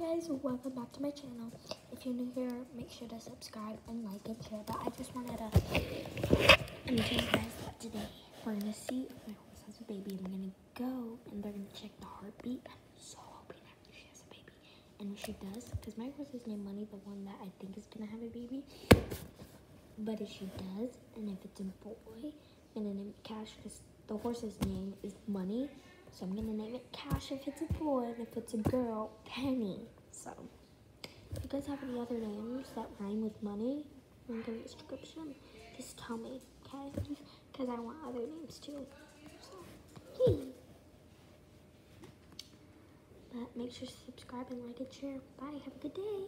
guys, welcome back to my channel. If you're new here, make sure to subscribe and like and share. But I just wanted to I'm you guys today we're gonna see if my horse has a baby. I'm gonna go and they're gonna check the heartbeat. I'm so hoping that she has a baby. And if she does, because my horse is named Money, the one that I think is gonna have a baby. But if she does, and if it's a boy, I'm gonna name Cash because the horse's name is Money. So I'm gonna name it Cash if it's a boy, and if it's a girl, Penny. So if you guys have any other names that rhyme with money, link in the description. Just tell me, okay? Because I want other names too. So. But make sure to subscribe and like and share. Bye. Have a good day.